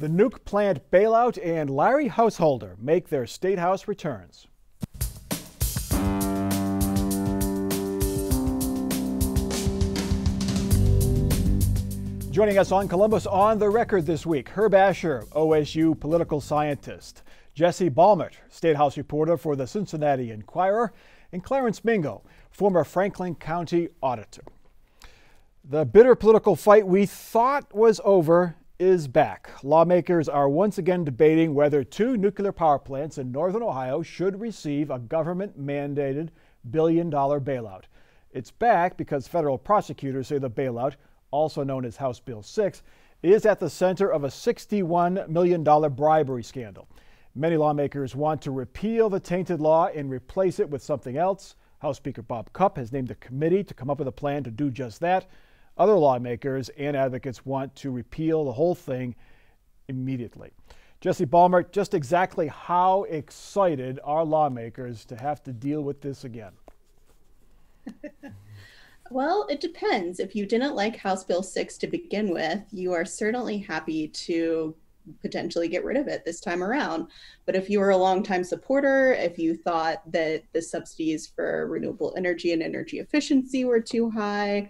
The nuke plant bailout and Larry Householder make their State House returns. Joining us on Columbus on the record this week, Herb Asher, OSU political scientist, Jesse Balmert, State House reporter for the Cincinnati Enquirer, and Clarence Mingo, former Franklin County auditor. The bitter political fight we thought was over is back. Lawmakers are once again debating whether two nuclear power plants in northern Ohio should receive a government mandated billion dollar bailout. It's back because federal prosecutors say the bailout, also known as House Bill 6, is at the center of a $61 million bribery scandal. Many lawmakers want to repeal the tainted law and replace it with something else. House Speaker Bob Cupp has named a committee to come up with a plan to do just that. Other lawmakers and advocates want to repeal the whole thing immediately. Jesse Balmert, just exactly how excited are lawmakers to have to deal with this again? well, it depends. If you didn't like House Bill 6 to begin with, you are certainly happy to potentially get rid of it this time around. But if you were a longtime supporter, if you thought that the subsidies for renewable energy and energy efficiency were too high,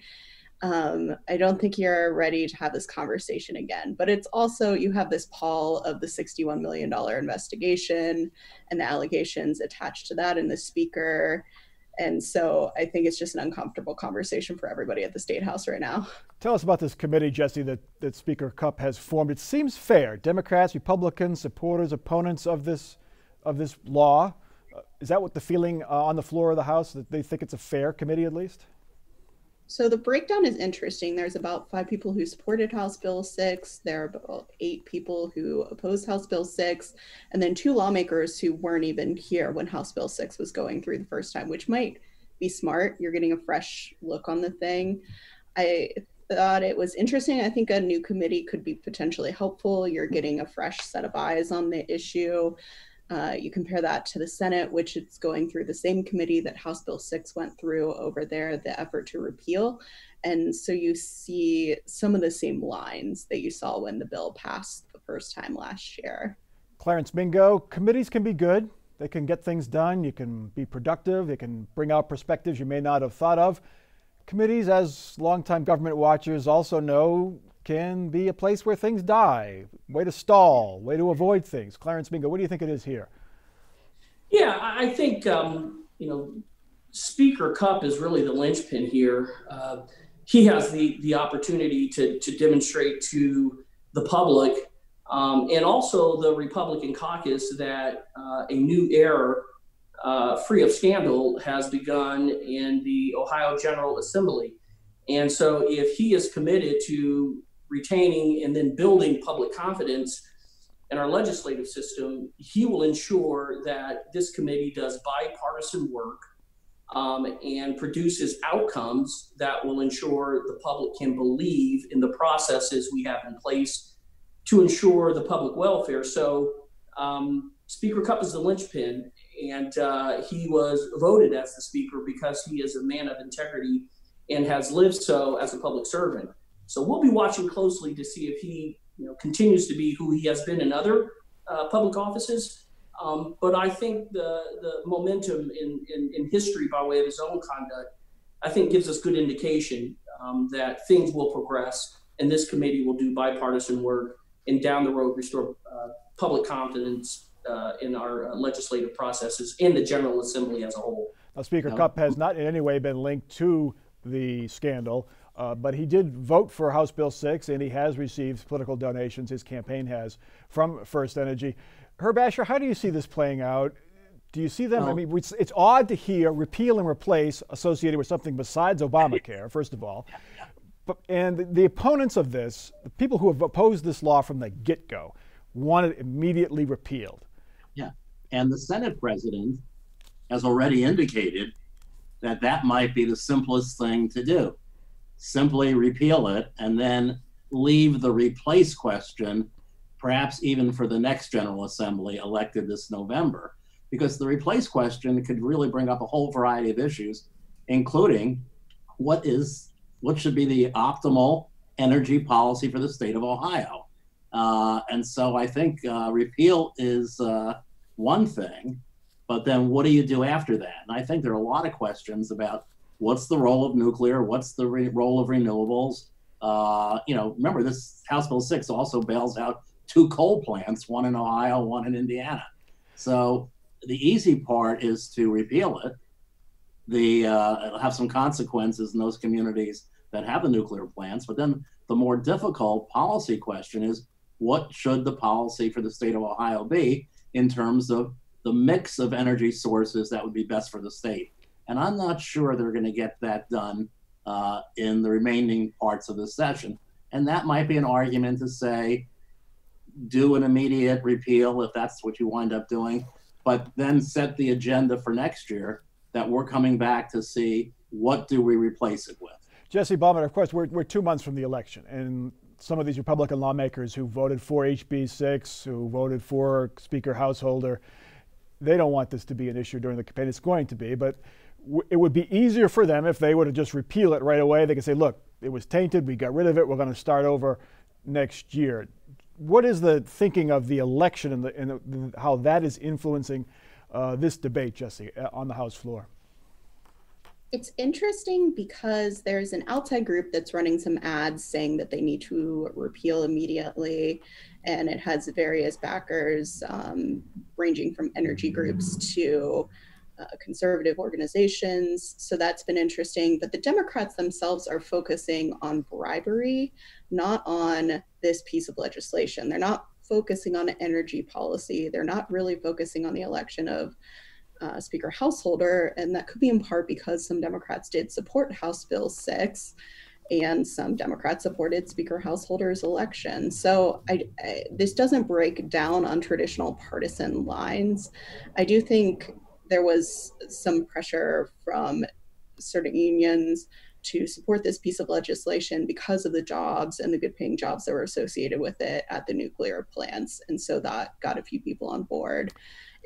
um, I don't think you're ready to have this conversation again. But it's also, you have this pall of the $61 million investigation and the allegations attached to that and the speaker. And so I think it's just an uncomfortable conversation for everybody at the State House right now. Tell us about this committee, Jesse, that, that Speaker Cupp has formed. It seems fair. Democrats, Republicans, supporters, opponents of this, of this law. Uh, is that what the feeling uh, on the floor of the House, that they think it's a fair committee at least? So the breakdown is interesting. There's about five people who supported House Bill 6. There are about eight people who opposed House Bill 6, and then two lawmakers who weren't even here when House Bill 6 was going through the first time, which might be smart. You're getting a fresh look on the thing. I thought it was interesting. I think a new committee could be potentially helpful. You're getting a fresh set of eyes on the issue. Uh, you compare that to the Senate, which is going through the same committee that House Bill 6 went through over there, the effort to repeal. And so you see some of the same lines that you saw when the bill passed the first time last year. Clarence Mingo, committees can be good. They can get things done. You can be productive. They can bring out perspectives you may not have thought of. Committees, as longtime government watchers also know, can be a place where things die, way to stall, way to avoid things. Clarence Mingo, what do you think it is here? Yeah, I think, um, you know, Speaker Cupp is really the linchpin here. Uh, he has the, the opportunity to, to demonstrate to the public um, and also the Republican caucus that uh, a new era, uh, free of scandal, has begun in the Ohio General Assembly. And so, if he is committed to retaining and then building public confidence in our legislative system, he will ensure that this committee does bipartisan work um, and produces outcomes that will ensure the public can believe in the processes we have in place to ensure the public welfare. So, um, Speaker Cupp is the linchpin, and uh, he was voted as the Speaker because he is a man of integrity and has lived so as a public servant. So we'll be watching closely to see if he you know, continues to be who he has been in other uh, public offices. Um, but I think the, the momentum in, in, in, history by way of his own conduct, I think gives us good indication um, that things will progress and this committee will do bipartisan work and down the road restore uh, public confidence uh, in our uh, legislative processes and the General Assembly as a whole. Now, Speaker no. Cupp has not in any way been linked to the scandal. Uh, but he did vote for House Bill 6, and he has received political donations, his campaign has, from FirstEnergy. Herb Asher, how do you see this playing out? Do you see them? I mean, it's, it's, odd to hear repeal and replace associated with something besides Obamacare, first of all. But, and the, the opponents of this, the people who have opposed this law from the get go, want it immediately repealed. Yeah. And the Senate president has already indicated that that might be the simplest thing to do simply repeal it and then leave the replace question, perhaps even for the next General Assembly elected this November, because the replace question could really bring up a whole variety of issues, including what is what should be the optimal energy policy for the state of Ohio. Uh, and so I think uh, repeal is uh, one thing, but then what do you do after that? And I think there are a lot of questions about what's the role of nuclear, what's the re- role of renewables. Uh, you know, remember this House Bill 6 also bails out two coal plants, one in Ohio, one in Indiana. So the easy part is to repeal it. The uh, it'll have some consequences in those communities that have the nuclear plants, but then the more difficult policy question is what should the policy for the state of Ohio be in terms of the mix of energy sources that would be best for the state? And I'm not sure they're going to get that done uh, in the remaining parts of the session. And that might be an argument to say, do an immediate repeal if that's what you wind up doing, but then set the agenda for next year that we're coming back to see what do we replace it with. Jesse Balmert, of course, we're, we're two months from the election, and some of these Republican lawmakers who voted for HB 6, who voted for Speaker Householder, they don't want this to be an issue during the campaign. It's going to be, but it would be easier for them if they would have just repeal it right away. They could say, look, it was tainted, we got rid of it, we're going to start over next year. What is the thinking of the election and, the, and the, how that is influencing uh, this debate, Jesse, uh, on the House floor? It's interesting because there's an outside group that's running some ads saying that they need to repeal immediately, and it has various backers um, ranging from energy groups to uh, conservative organizations. So that's been interesting. But the Democrats themselves are focusing on bribery, not on this piece of legislation. They're not focusing on energy policy. They're not really focusing on the election of uh, Speaker Householder, and that could be in part because some Democrats did support House Bill 6 and some Democrats supported Speaker Householder's election. So I, I, this doesn't break down on traditional partisan lines. I do think there was some pressure from certain unions to support this piece of legislation because of the jobs and the good paying jobs that were associated with it at the nuclear plants. And so that got a few people on board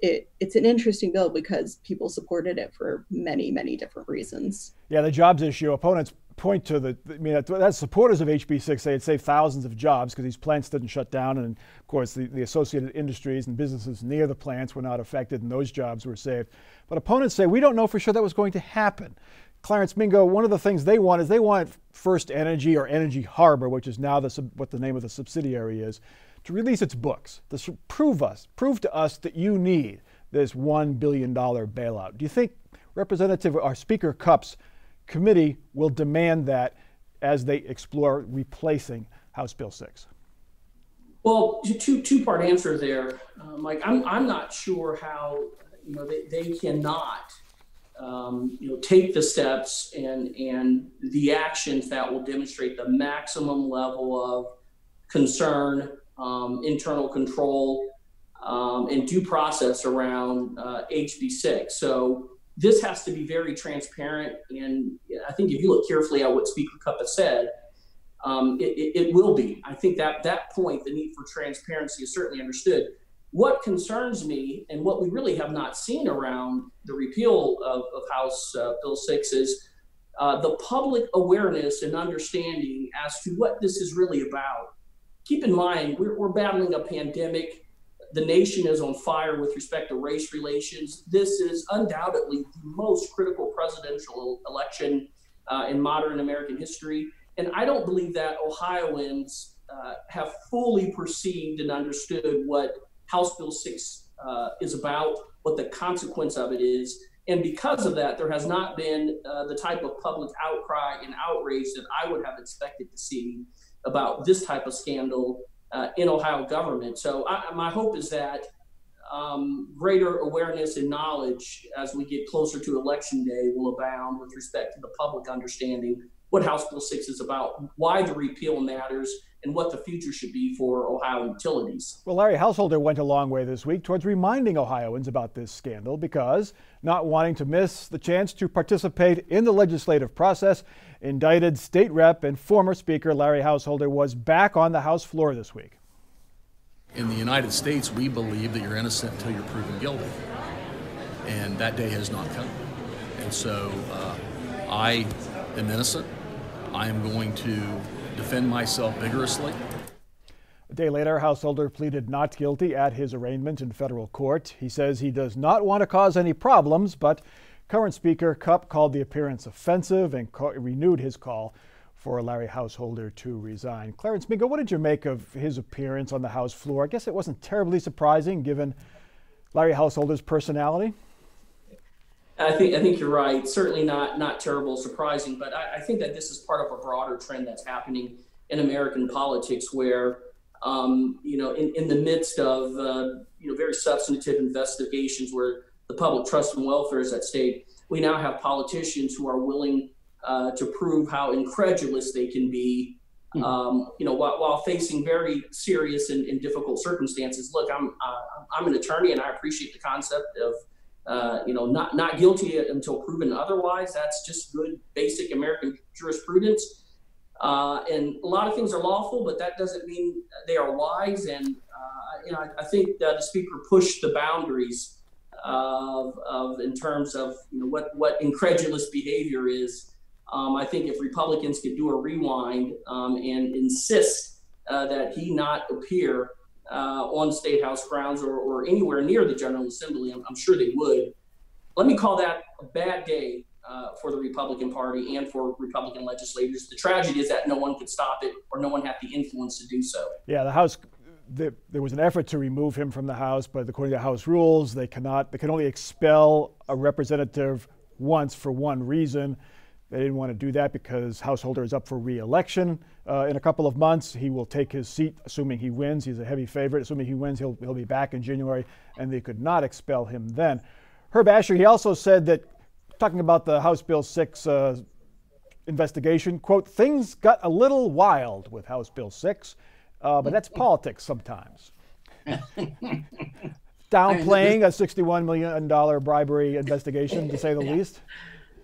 it, it's an interesting bill because people supported it for many, many different reasons. Yeah, the jobs issue. Opponents point to the, I mean, that's supporters of HB6 say it saved thousands of jobs because these plants didn't shut down. And of course, the, the associated industries and businesses near the plants were not affected and those jobs were saved. But opponents say we don't know for sure that was going to happen. Clarence Mingo, one of the things they want is they want FirstEnergy or Energy Harbor, which is now the, what the name of the subsidiary is, to release its books, to prove us, prove to us that you need this $1 billion bailout. Do you think Representative or Speaker Cupp's committee will demand that as they explore replacing House Bill 6? Well, two two part answer there, uh, Mike. I'm I'm not sure how you know they, they cannot um, you know take the steps and and the actions that will demonstrate the maximum level of concern um, internal control, um, and due process around uh, HB6. So this has to be very transparent. And I think if you look carefully at what Speaker Cupp has said, um, it, it, it, will be. I think that that point, the need for transparency, is certainly understood. What concerns me, and what we really have not seen around the repeal of, of House uh, Bill 6, is uh, the public awareness and understanding as to what this is really about keep in mind, we're, we're battling a pandemic. The nation is on fire with respect to race relations. This is undoubtedly the most critical presidential election uh, in modern American history. And I don't believe that Ohioans uh, have fully perceived and understood what House Bill 6 uh, is about, what the consequence of it is. And because of that, there has not been uh, the type of public outcry and outrage that I would have expected to see about this type of scandal uh, in Ohio government. So I, my hope is that um, greater awareness and knowledge as we get closer to election day will abound with respect to the public understanding what House Bill 6 is about, why the repeal matters, and what the future should be for Ohio utilities. Well, Larry Householder went a long way this week towards reminding Ohioans about this scandal because, not wanting to miss the chance to participate in the legislative process, indicted state rep and former Speaker Larry Householder was back on the House floor this week. In the United States, we believe that you're innocent until you're proven guilty. And that day has not come. And so uh, I am innocent. I am going to defend myself vigorously. A day later, Householder pleaded not guilty at his arraignment in federal court. He says he does not want to cause any problems, but current Speaker Cupp called the appearance offensive and renewed his call for Larry Householder to resign. Clarence Mingo, what did you make of his appearance on the House floor? I guess it wasn't terribly surprising given Larry Householder's personality. I think I think you're right. Certainly not not terrible, surprising, but I, I think that this is part of a broader trend that's happening in American politics, where um, you know, in, in the midst of uh, you know very substantive investigations where the public trust and welfare is at stake, we now have politicians who are willing uh, to prove how incredulous they can be. Hmm. Um, you know, while, while, facing very serious and, and difficult circumstances. Look, I'm uh, I'm an attorney, and I appreciate the concept of uh, you know, not not guilty until proven otherwise. That's just good basic American jurisprudence. Uh, and a lot of things are lawful, but that doesn't mean they are wise. And uh, you know, I, I think the speaker pushed the boundaries of, of in terms of you know what what incredulous behavior is. Um, I think if Republicans could do a rewind um, and insist uh, that he not appear uh, on state house grounds or, or anywhere near the General Assembly, I'm, I'm sure they would. Let me call that a bad day uh, for the Republican Party and for Republican legislators. The tragedy is that no one could stop it or no one had the influence to do so. Yeah, the House. The, there was an effort to remove him from the House, but according to House rules, they cannot. They can only expel a representative once for one reason. They didn't want to do that because Householder is up for re-election uh, in a couple of months. He will take his seat, assuming he wins. He's a heavy favorite. Assuming he wins, he'll, he'll be back in January, and they could not expel him then. Herb Asher, he also said that talking about the House Bill 6 uh, investigation, quote, things got a little wild with House Bill 6, uh, but that's politics sometimes. Downplaying a $61 million bribery investigation, to say the least.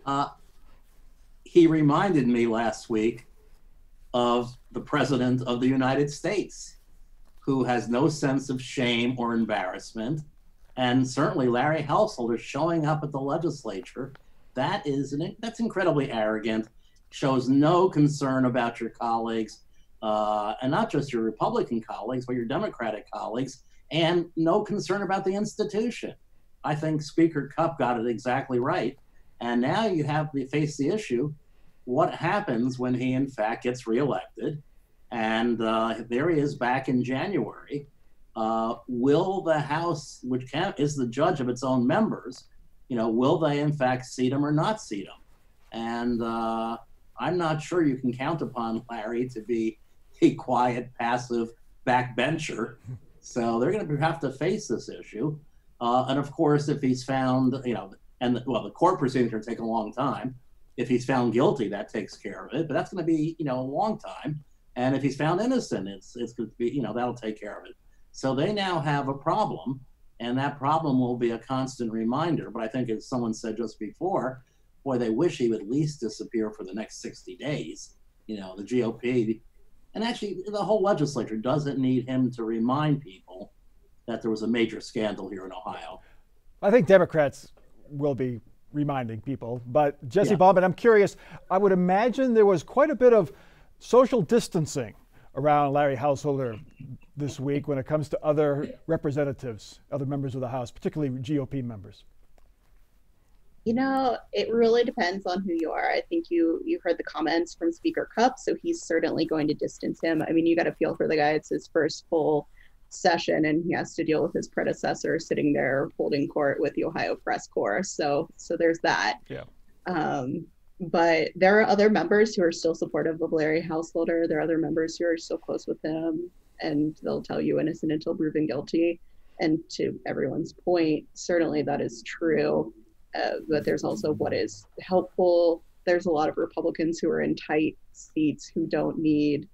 Uh, he reminded me last week of the President of the United States, who has no sense of shame or embarrassment. And certainly Larry Householder showing up at the legislature that is an, that's incredibly arrogant. Shows no concern about your colleagues, uh, and not just your Republican colleagues, but your Democratic colleagues, and no concern about the institution. I think Speaker Cupp got it exactly right. And now you have to face the issue what happens when he, in fact, gets reelected? And uh, there he is back in January. Uh, will the House, which can, is the judge of its own members, you know, will they in fact seat him or not seat him? And uh, I'm not sure you can count upon Larry to be a quiet, passive backbencher. So they're going to have to face this issue. Uh, and of course, if he's found, you know, and well, the court proceedings are take a long time. If he's found guilty, that takes care of it. But that's going to be, you know, a long time. And if he's found innocent, it's it's going to be, you know, that'll take care of it. So they now have a problem and that problem will be a constant reminder. But I think, as someone said just before, boy, they wish he would at least disappear for the next 60 days. You know, the GOP, and actually the whole legislature doesn't need him to remind people that there was a major scandal here in Ohio. I think Democrats will be reminding people. But Jesse yeah. Balmert, I'm curious. I would imagine there was quite a bit of social distancing around Larry Householder this week when it comes to other representatives, other members of the House, particularly GOP members? You know, it really depends on who you are. I think you you heard the comments from Speaker Cupp, so he's certainly going to distance him. I mean, you got to feel for the guy. It's his first full session, and he has to deal with his predecessor sitting there holding court with the Ohio Press Corps. So, so there's that. Yeah. Um, but there are other members who are still supportive of Larry Householder. There are other members who are still close with him and they'll tell you innocent until proven guilty. And to everyone's point, certainly that is true. Uh, but there's also what is helpful. There's a lot of Republicans who are in tight seats who don't need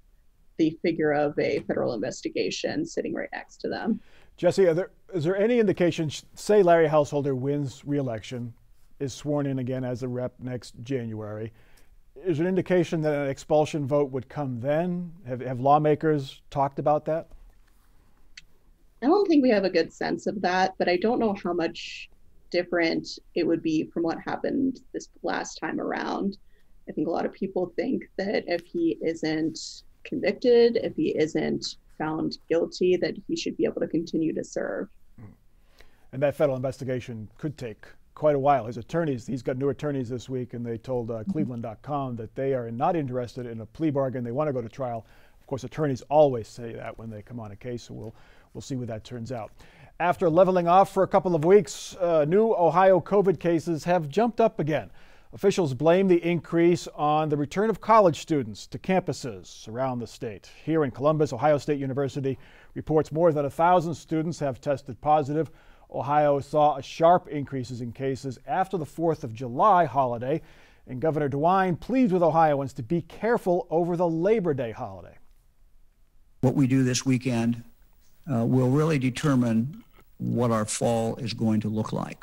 the figure of a federal investigation sitting right next to them. Jesse, there, is there any indication, say Larry Householder wins reelection, is sworn in again as a rep next January, is there an indication that an expulsion vote would come then? Have, have lawmakers talked about that? I don't think we have a good sense of that, but I don't know how much different it would be from what happened this last time around. I think a lot of people think that if he isn't convicted, if he isn't found guilty, that he should be able to continue to serve. And that federal investigation could take quite a while. His attorneys, he's got new attorneys this week, and they told uh, Cleveland.com that they are not interested in a plea bargain. They want to go to trial. Of course, attorneys always say that when they come on a case, so we'll, we'll see what that turns out. After leveling off for a couple of weeks, uh, new Ohio COVID cases have jumped up again. Officials blame the increase on the return of college students to campuses around the state. Here in Columbus, Ohio State University reports more than a thousand students have tested positive. Ohio saw a sharp increases in cases after the 4th of July holiday, and Governor DeWine pleads with Ohioans to be careful over the Labor Day holiday. What we do this weekend uh, will really determine what our fall is going to look like.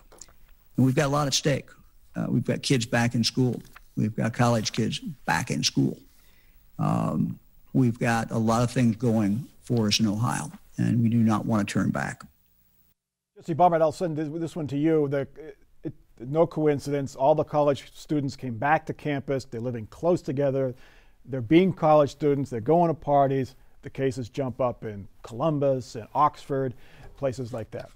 And we've got a lot at stake. Uh, we've got kids back in school. We've got college kids back in school. Um, we've got a lot of things going for us in Ohio, and we do not want to turn back. Jesse Balmert, I'll send this one to you. The, it, no coincidence, all the college students came back to campus. They're living close together. They're being college students. They're going to parties. The cases jump up in Columbus and Oxford, places like that.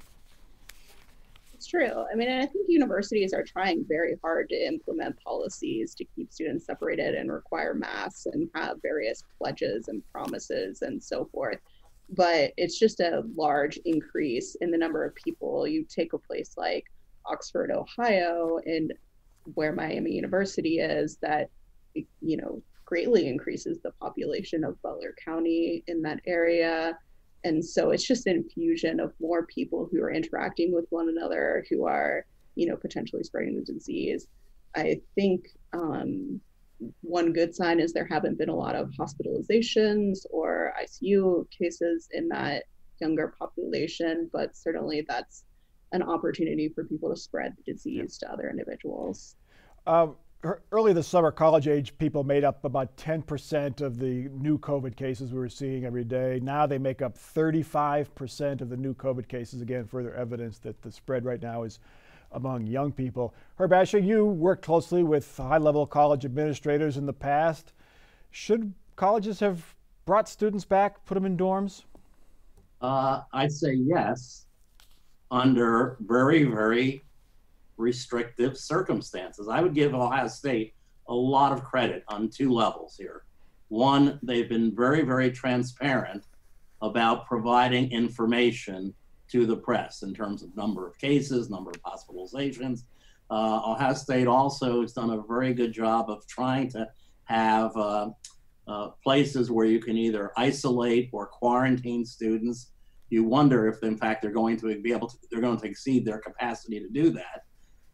True. I mean, I think universities are trying very hard to implement policies to keep students separated and require masks and have various pledges and promises and so forth. But it's just a large increase in the number of people. You take a place like Oxford, Ohio, and where Miami University is, that you know greatly increases the population of Butler County in that area and so it's just an infusion of more people who are interacting with one another who are you know potentially spreading the disease. I think um, one good sign is there haven't been a lot of hospitalizations or icu cases in that younger population but certainly that's an opportunity for people to spread the disease to other individuals. Um, early this summer, college age people made up about 10% of the new COVID cases we were seeing every day. Now they make up 35% of the new COVID cases. Again, further evidence that the spread right now is among young people. Herb Asher, you worked closely with high level college administrators in the past. Should colleges have brought students back, put them in dorms? Uh, I'd say yes, under very, very restrictive circumstances. I would give Ohio State a lot of credit on two levels here. One, they've been very, very transparent about providing information to the press in terms of number of cases, number of hospitalizations. Uh, Ohio State also has done a very good job of trying to have uh, uh, places where you can either isolate or quarantine students. You wonder if, in fact, they're going to be able to, they're going to exceed their capacity to do that.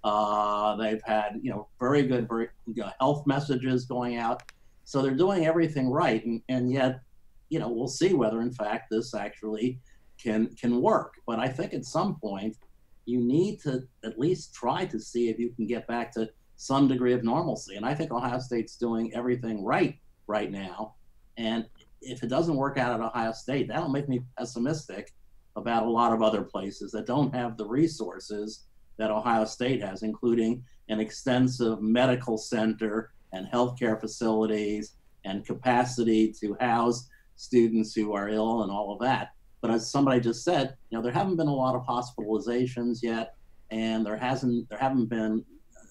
Uh, they've had, you know, very good very, you know, health messages going out. So they're doing everything right. And, and yet, you know, we'll see whether in fact this actually can can work. But I think at some point you need to at least try to see if you can get back to some degree of normalcy. And I think Ohio State's doing everything right right now. And if it doesn't work out at Ohio State, that'll make me pessimistic about a lot of other places that don't have the resources that Ohio State has, including an extensive medical center and healthcare facilities and capacity to house students who are ill and all of that. But as somebody just said, you know, there haven't been a lot of hospitalizations yet, and there hasn't there haven't been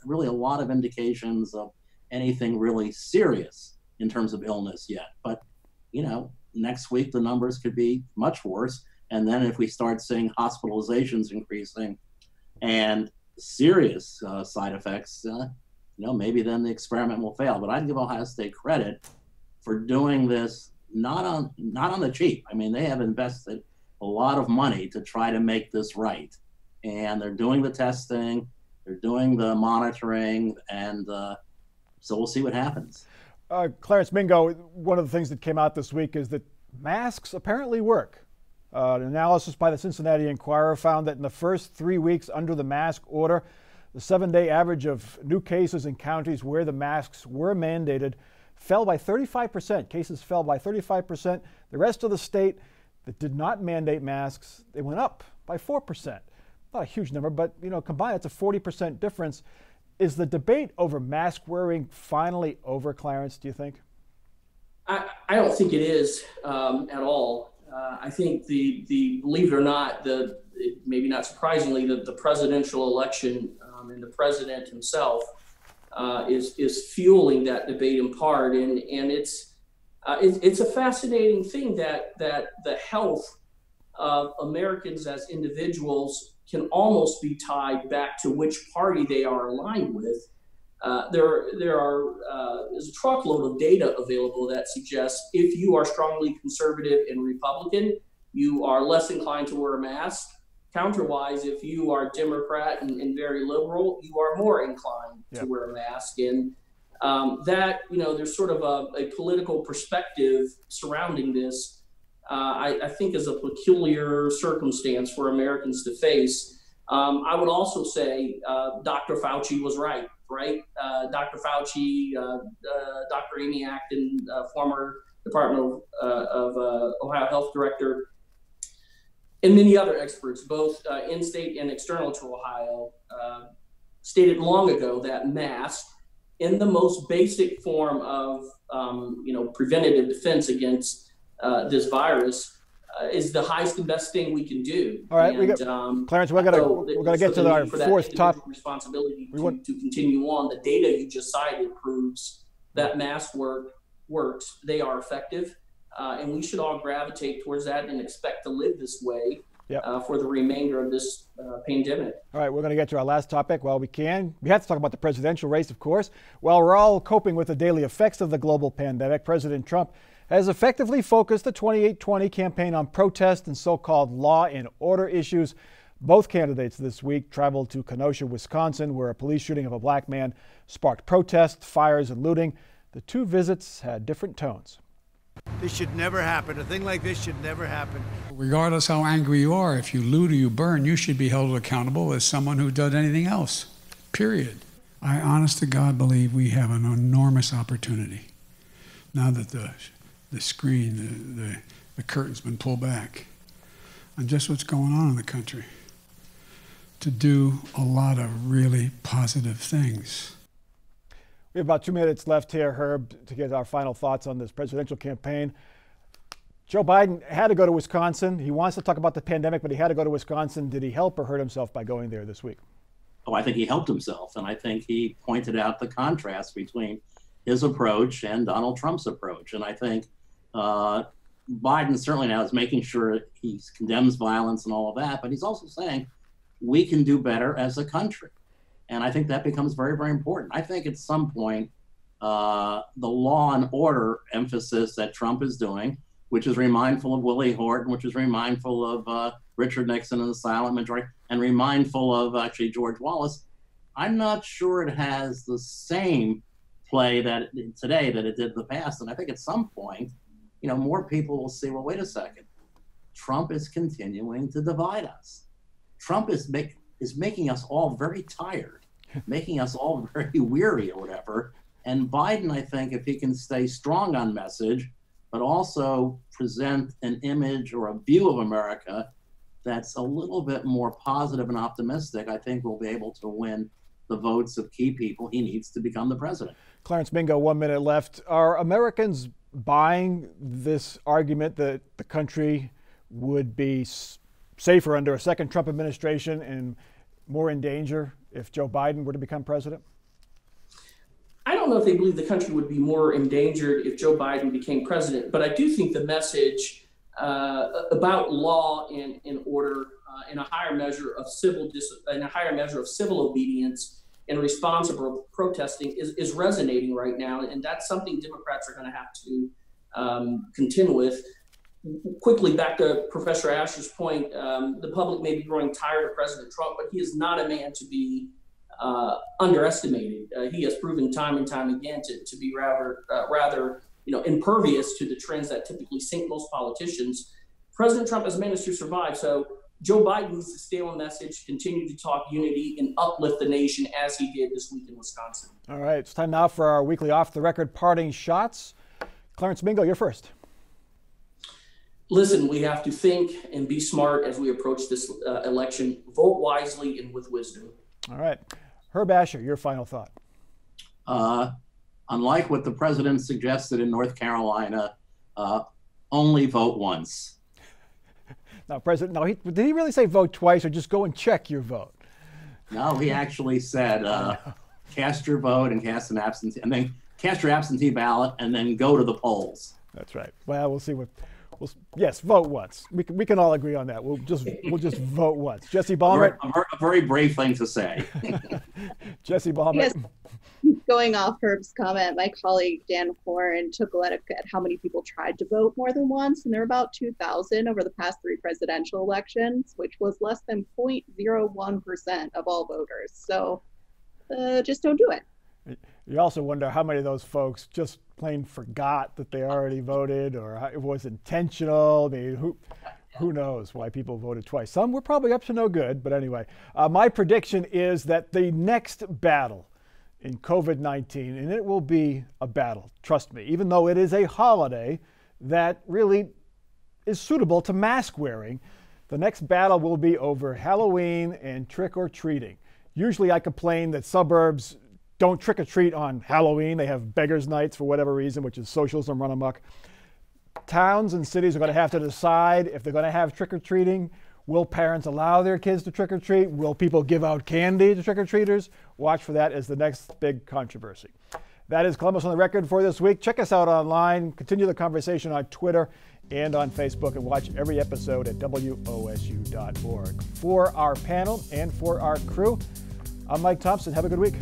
really a lot of indications of anything really serious in terms of illness yet. But you know, next week the numbers could be much worse. And then if we start seeing hospitalizations increasing, and serious uh, side effects, uh, you know, maybe then the experiment will fail. But I'd give Ohio State credit for doing this not on not on the cheap. I mean, they have invested a lot of money to try to make this right, and they're doing the testing, they're doing the monitoring, and uh, so we'll see what happens. Uh, Clarence Mingo, one of the things that came out this week is that masks apparently work. Uh, an analysis by the Cincinnati Enquirer found that in the first three weeks under the mask order, the seven day average of new cases in counties where the masks were mandated fell by 35%. Cases fell by 35%. The rest of the state that did not mandate masks, they went up by 4%. Not a huge number, but you know, combined, it's a 40% difference. Is the debate over mask wearing finally over, Clarence, do you think? I, I don't think it is um, at all. Uh, I think the the believe it or not, the maybe not surprisingly, the, the presidential election um, and the president himself uh, is is fueling that debate in part, and and it's uh, it's, it's a fascinating thing that that the health of Americans as individuals can almost be tied back to which party they are aligned with. Uh, there, there are uh, there's a truckload of data available that suggests if you are strongly conservative and Republican, you are less inclined to wear a mask. Counterwise, if you are Democrat and, and very liberal, you are more inclined to wear a mask. And um, that, you know, there's sort of a, a political perspective surrounding this. Uh, I, I, think is a peculiar circumstance for Americans to face. Um, I would also say uh, Dr. Fauci was right right? Uh, Dr. Fauci, uh, uh, Dr. Amy Acton, uh, former Department of, of Ohio Health Director, and many other experts, both in-state and external to Ohio, stated long ago that masks, in the most basic form of um, you know preventative defense against this virus, uh, is the highest and best thing we can do. All right, and, we got, um, Clarence, we're gonna so we're gonna get to our fourth top responsibility to, want... to continue on. The data you just cited proves that mask work works. They are effective, uh, and we should all gravitate towards that and expect to live this way. Yep. Uh, for the remainder of this uh, pandemic. All right, we're going to get to our last topic while we can. We have to talk about the presidential race, of course. While we're all coping with the daily effects of the global pandemic, President Trump has effectively focused the 2820 campaign on protest and so called law and order issues. Both candidates this week traveled to Kenosha, Wisconsin, where a police shooting of a black man sparked protests, fires, and looting. The two visits had different tones. This should never happen. A thing like this should never happen. Regardless how angry you are, if you loot or you burn, you should be held accountable as someone who does anything else. Period. I honest to God believe we have an enormous opportunity now that the the screen, the, the, the curtain's been pulled back on just what's going on in the country to do a lot of really positive things. We have about two minutes left here, Herb, to get our final thoughts on this presidential campaign. Joe Biden had to go to Wisconsin. He wants to talk about the pandemic, but he had to go to Wisconsin. Did he help or hurt himself by going there this week? Oh, I think he helped himself. And I think he pointed out the contrast between his approach and Donald Trump's approach. And I think uh, Biden certainly now is making sure he condemns violence and all of that, but he's also saying we can do better as a country. And I think that becomes very, very important. I think at some point, uh, the law and order emphasis that Trump is doing, which is remindful of Willie Horton, which is remindful of uh, Richard Nixon and the silent majority, and remindful of actually George Wallace, I'm not sure it has the same play that today that it did in the past. And I think at some point, you know, more people will say, well, wait a second. Trump is continuing to divide us. Trump is make is making us all very tired, making us all very weary or whatever. And Biden, I think, if he can stay strong on message, but also present an image or a view of America that's a little bit more positive and optimistic, I think we'll be able to win the votes of key people he needs to become the president. Clarence Mingo, one minute left. Are Americans buying this argument that the country would be safer under a second Trump administration and more in danger if Joe Biden were to become president? I don't know if they believe the country would be more endangered if Joe Biden became president, but I do think the message uh, about law and, and order uh, and a higher measure of civil dis- and a higher measure of civil obedience and responsible protesting is, is resonating right now. And that's something Democrats are going to have to um, contend with. Quickly, back to Professor Asher's point, um, the public may be growing tired of President Trump, but he is not a man to be uh, underestimated. Uh, he has proven time and time again to, to be rather, uh, rather you know, impervious to the trends that typically sink most politicians. President Trump has managed to survive. So Joe Biden needs to stay on message, continue to talk unity, and uplift the nation as he did this week in Wisconsin. All right, it's time now for our weekly off the record parting shots. Clarence Mingo, you're first. Listen, we have to think and be smart as we approach this uh, election. Vote wisely and with wisdom. All right. Herb Asher, your final thought. Uh, unlike what the president suggested in North Carolina, uh, only vote once. Now, President, no, he, did he really say vote twice or just go and check your vote? No, he actually said uh, cast your vote and cast an absentee, and then cast your absentee ballot, and then go to the polls. That's right. Well, we'll see what. We'll, yes, vote once. We can, we can all agree on that. We'll just we'll just vote once. Jesse A very, Balmert. a ver- a very brave thing to say. Jesse Balmert. Yes. Going off Herb's comment, my colleague Dan Horn took a look at how many people tried to vote more than once, and there were about 2,000 over the past three presidential elections, which was less than 0.01% of all voters. So uh, just don't do it. You also wonder how many of those folks just plain forgot that they already voted, or it was intentional. I mean, who who knows why people voted twice? Some were probably up to no good, but anyway. Uh, my prediction is that the next battle in COVID 19, and it will be a battle, trust me, even though it is a holiday that really is suitable to mask wearing. The next battle will be over Halloween and trick or treating. Usually, I complain that suburbs don't trick or treat on Halloween. They have beggars' nights for whatever reason, which is socialism run amok. Towns and cities are going to have to decide if they're going to have trick or treating. Will parents allow their kids to trick or treat? Will people give out candy to trick or treaters? Watch for that as the next big controversy. That is Columbus on the Record for this week. Check us out online. Continue the conversation on Twitter and on Facebook and watch every episode at WOSU.org. For our panel and for our crew, I'm Mike Thompson. Have a good week.